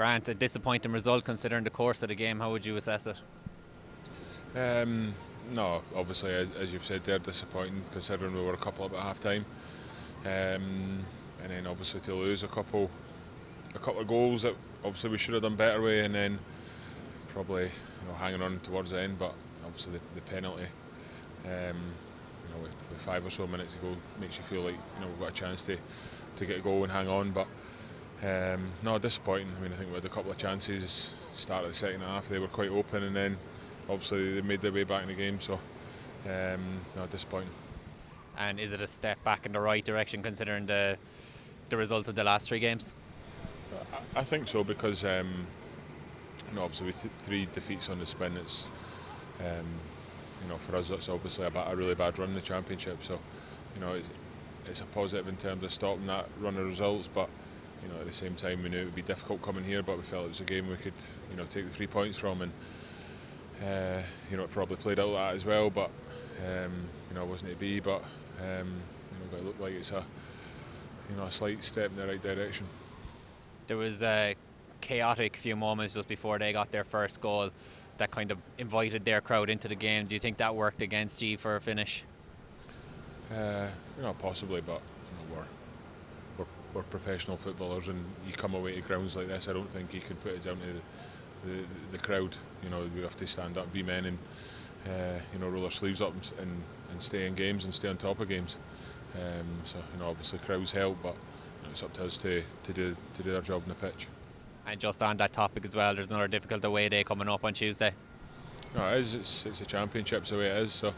Grant, a disappointing result considering the course of the game. How would you assess it? Um, no, obviously, as, as, you've said, they're disappointing considering we were a couple up at half time. Um, and then obviously to lose a couple a couple of goals that obviously we should have done better way and then probably you know hanging on towards the end but obviously the, the penalty um, you know with, with, five or so minutes to go makes you feel like you know we've got a chance to to get a goal and hang on but um, no disappointing I mean I think we had a couple of chances start of the second half they were quite open and then obviously they made their way back in the game so um, no disappointing and is it a step back in the right direction considering the the results of the last three games? I, think so because um, you know obviously with three defeats on the spin, it's um, you know for us that's obviously a, a, really bad run in the championship. So you know it's, it's a positive in terms of stopping that run of results, but you know at the same time we knew it would be difficult coming here, but we felt it was a game we could you know take the three points from and. Uh, you know, it probably played out that as well, but um, you know, it wasn't to be. But um, you know, it looked like it's a you know a slight step in the right direction. There was a chaotic few moments just before they got their first goal that kind of invited their crowd into the game. Do you think that worked against you for a finish? Uh, you know, possibly, but you know, we're, we're, professional footballers, and you come away to grounds like this. I don't think you can put it down to the, the, the crowd. You know, we have to stand up, be men, and uh, you know, roll our sleeves up and, and stay in games and stay on top of games. Um, so you know, obviously crowds help, but you know, it's up to us to, to do to do our job on the pitch. And just on that topic as well, there's another difficult away day coming up on Tuesday. No, it is. It's, it's a championship, the way it is. So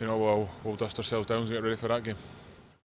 you know, we'll we'll dust ourselves down and get ready for that game.